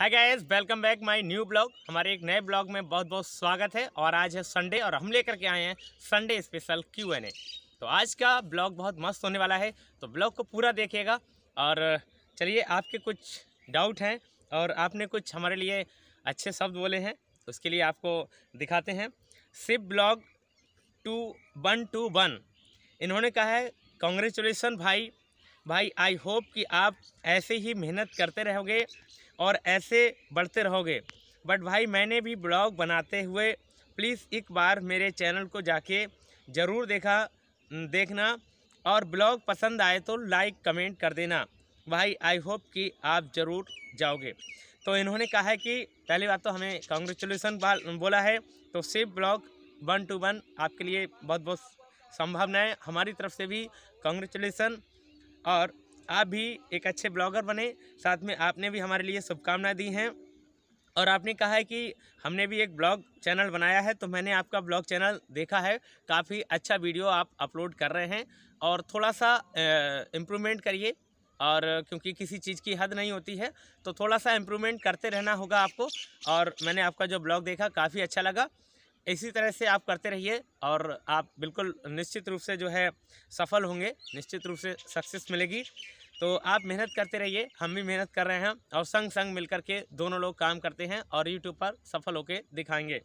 Hi guys welcome back my new blog हमारे एक नए ब्लॉग में बहुत बहुत स्वागत है और आज है संडे और हम लेकर के आए हैं Sunday special Q N A तो आज का ब्लॉग बहुत मस्त होने वाला है तो ब्लॉग को पूरा देखिएगा और चलिए आपके कुछ डाउट हैं और आपने कुछ हमारे लिए अच्छे शब्द बोले हैं उसके लिए आपको दिखाते हैं। SIP blog two one two one इन्होंने कहा है कॉन्ग्रेचुलेसन भाई भाई आई होप कि आप ऐसे ही मेहनत करते रहोगे और ऐसे बढ़ते रहोगे। बट भाई, मैंने भी ब्लॉग बनाते हुए प्लीज़ एक बार मेरे चैनल को जाके ज़रूर देखा देखना और ब्लॉग पसंद आए तो लाइक कमेंट कर देना। भाई आई होप कि आप ज़रूर जाओगे। तो इन्होंने कहा है कि पहली बात तो हमें कॉन्ग्रेचुलेसन बोला है तो सिर्फ़ ब्लॉग वन टू वन आपके लिए बहुत बहुत संभावनाएँ। हमारी तरफ़ से भी कॉन्ग्रेचुलेसन और आप भी एक अच्छे ब्लॉगर बने। साथ में आपने भी हमारे लिए शुभकामनाएँ दी हैं। और आपने कहा है कि हमने भी एक ब्लॉग चैनल बनाया है तो मैंने आपका ब्लॉग चैनल देखा है। काफ़ी अच्छा वीडियो आप अपलोड कर रहे हैं। और थोड़ा सा इम्प्रूवमेंट करिए। और क्योंकि किसी चीज़ की हद नहीं होती है तो थोड़ा सा इम्प्रूवमेंट करते रहना होगा आपको। और मैंने आपका जो ब्लॉग देखा, काफ़ी अच्छा लगा। इसी तरह से आप करते रहिए और आप बिल्कुल निश्चित रूप से जो है सफल होंगे, निश्चित रूप से सक्सेस मिलेगी। तो आप मेहनत करते रहिए, हम भी मेहनत कर रहे हैं और संग संग मिल के दोनों लोग काम करते हैं और यूट्यूब पर सफल होकर दिखाएँगे।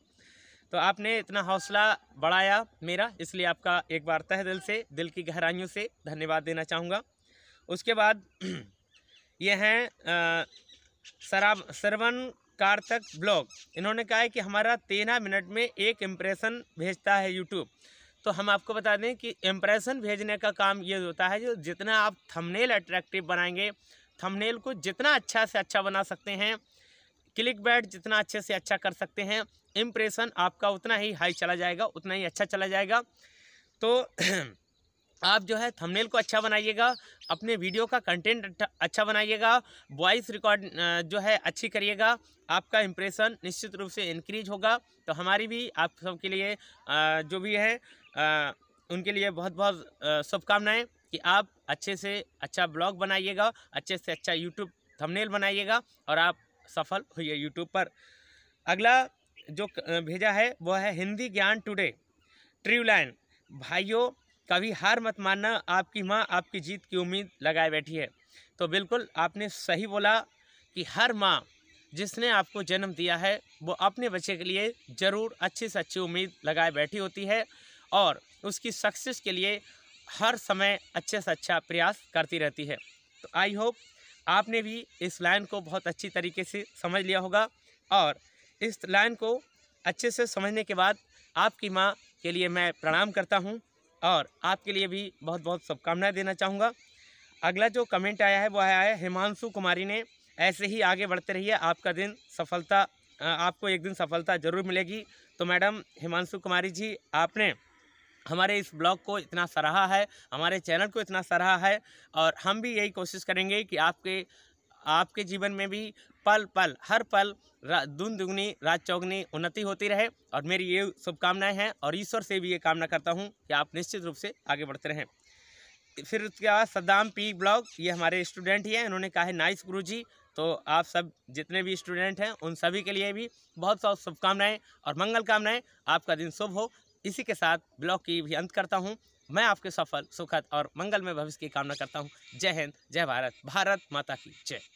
तो आपने इतना हौसला बढ़ाया मेरा, इसलिए आपका एक बार तह दिल से, दिल की गहराइयों से धन्यवाद देना चाहूँगा। उसके बाद ये हैं शराब श्रवण कारतक ब्लॉग। इन्होंने कहा है कि हमारा तेरह मिनट में एक इम्प्रेशन भेजता है यूट्यूब तो हम आपको बता दें कि इम्प्रेशन भेजने का काम ये होता है जो जितना आप थंबनेल अट्रैक्टिव बनाएँगे थंबनेल को जितना अच्छा से अच्छा बना सकते हैं क्लिक बैट जितना अच्छे से अच्छा कर सकते हैं इम्प्रेशन आपका उतना ही हाई चला जाएगा, उतना ही अच्छा चला जाएगा। तो आप जो है थंबनेल को अच्छा बनाइएगा, अपने वीडियो का कंटेंट अच्छा बनाइएगा वॉइस रिकॉर्ड जो है अच्छी करिएगा, आपका इम्प्रेशन निश्चित रूप से इंक्रीज होगा। तो हमारी भी, आप सबके लिए जो भी है उनके लिए बहुत बहुत शुभकामनाएँ कि आप अच्छे से अच्छा ब्लॉग बनाइएगा, अच्छे से अच्छा यूट्यूब थंबनेल बनाइएगा और आप सफल होइए यूट्यूब पर। अगला जो भेजा है, वो है हिंदी ज्ञान टुडे ट्रीवलाइन भाइयों कभी हार मत मानना, आपकी माँ आपकी जीत की उम्मीद लगाए बैठी है। तो बिल्कुल आपने सही बोला कि हर माँ जिसने आपको जन्म दिया है, वो अपने बच्चे के लिए ज़रूर अच्छी से अच्छी उम्मीद लगाए बैठी होती है और उसकी सक्सेस के लिए हर समय अच्छे से अच्छा प्रयास करती रहती है। तो आई होप आपने भी इस लाइन को बहुत अच्छी तरीके से समझ लिया होगा और इस लाइन को अच्छे से समझने के बाद आपकी माँ के लिए मैं प्रणाम करता हूँ। और आपके लिए भी बहुत बहुत शुभकामनाएँ देना चाहूँगा। अगला जो कमेंट आया है, वो आया है, हिमांशु कुमारी ने ऐसे ही आगे बढ़ते रहिए, आपका दिन सफलता आपको एक दिन सफलता ज़रूर मिलेगी। तो मैडम, हिमांशु कुमारी जी, आपने हमारे इस ब्लॉग को इतना सराहा है, हमारे चैनल को इतना सराहा है और हम भी यही कोशिश करेंगे कि आपके आपके जीवन में भी पल पल, हर पल दून दुगनी रात चौगनी उन्नति होती रहे। और मेरी ये शुभकामनाएँ हैं और ईश्वर से भी ये कामना करता हूँ कि आप निश्चित रूप से आगे बढ़ते रहें। फिर उसके बाद सद्दाम पी ब्लॉग ये हमारे स्टूडेंट ही हैं इन्होंने कहा है, नाइस गुरु जी तो आप सब जितने भी स्टूडेंट हैं, उन सभी के लिए भी बहुत बहुत शुभकामनाएँ और मंगल कामनाएँ। आपका दिन शुभ हो। इसी के साथ ब्लॉग की भी अंत करता हूँ। मैं आपके सफल, सुखद और मंगलमय भविष्य की कामना करता हूँ। जय हिंद, जय भारत भारत माता की जय।